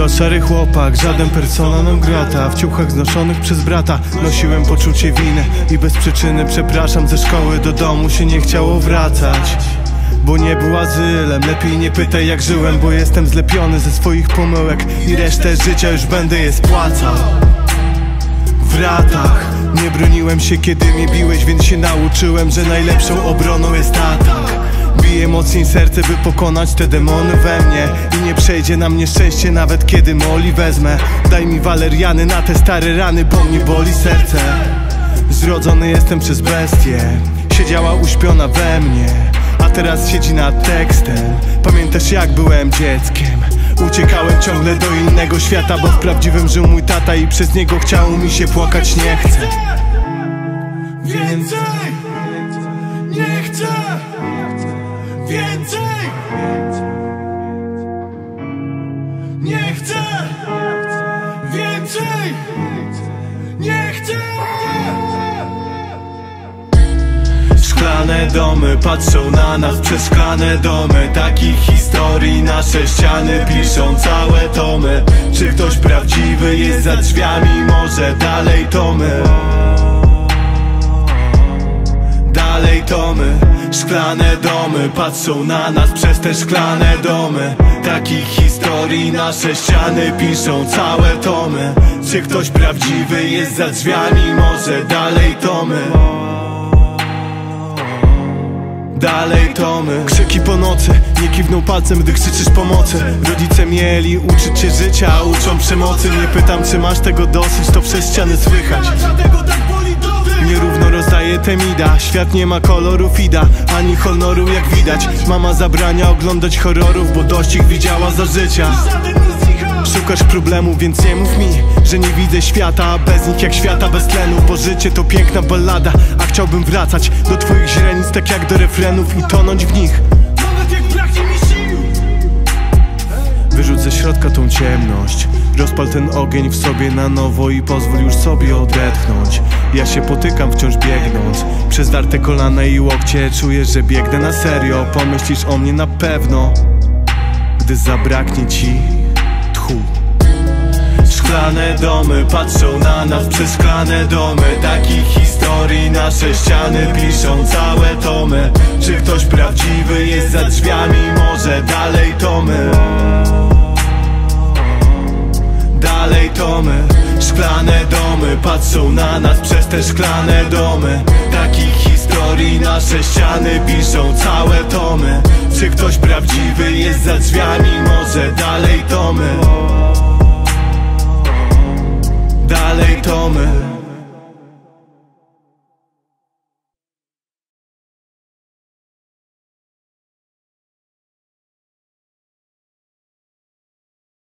To szary chłopak, żaden persona non grata. W ciuchach znoszonych przez brata Nosiłem poczucie winy. I bez przyczyny Przepraszam, ze szkoły do domu się nie chciało wracać. Bo nie był azylem Lepiej nie pytaj jak żyłem Bo jestem zlepiony ze swoich pomyłek. I resztę życia już będę je spłacał. W ratach Nie broniłem się kiedy mnie biłeś Więc się nauczyłem, że najlepszą obroną jest atak Bije mocniej serce, by pokonać te demony we mnie. I nie przejdzie na mnie szczęście, nawet kiedy moli wezmę. Daj mi waleriany na te stare rany, bo mnie boli serce. Zrodzony jestem przez bestię Siedziała uśpiona we mnie A teraz siedzi nad tekstem. Pamiętasz jak byłem dzieckiem? Uciekałem ciągle do innego świata Bo w prawdziwym żył mój tata I przez niego chciało mi się płakać nie chcę. Więcej! Nie chcę! Więcej! Nie chcę! Więcej! Nie chcę! Szklane domy patrzą na nas przez szklane domy Takich historii nasze ściany piszą całe tomy Czy ktoś prawdziwy jest za drzwiami? Może dalej tomy Dalej tomy Szklane domy patrzą na nas przez te szklane domy. Takich historii nasze ściany piszą całe tomy. Czy ktoś prawdziwy jest za drzwiami? Może dalej tomy. Dalej tomy. Krzyki po nocy, nie kiwnął palcem, gdy krzyczysz pomocy. Rodzice mieli uczyć cię życia, uczą przemocy. Nie pytam, czy masz tego dosyć, to przez ściany słychać Nierówno rozdaje temida Świat nie ma koloru fida Ani honoru jak widać. Mama zabrania oglądać horrorów Bo dość ich widziała za życia! Szukasz problemu, więc nie mów mi Że nie widzę świata, bez nich jak świata bez tlenu. Bo życie to piękna ballada A chciałbym wracać do twoich źrenic Tak jak do refrenów i tonąć w nich! Wyrzuć ze środka tą ciemność. Rozpal ten ogień w sobie na nowo I pozwól już sobie odetchnąć Ja się potykam wciąż biegnąc. Przez darte kolana i łokcie Czuję, że biegnę na serio. Pomyślisz o mnie na pewno Gdy zabraknie ci tchu. Szklane domy patrzą na nas przez szklane domy. Takich historii nasze ściany piszą całe tomy. Czy ktoś prawdziwy jest za drzwiami? Może dalej tomy. Dalej tomy. Szklane domy patrzą na nas przez te szklane domy Takich historii nasze ściany piszą całe tomy Czy ktoś prawdziwy jest za drzwiami?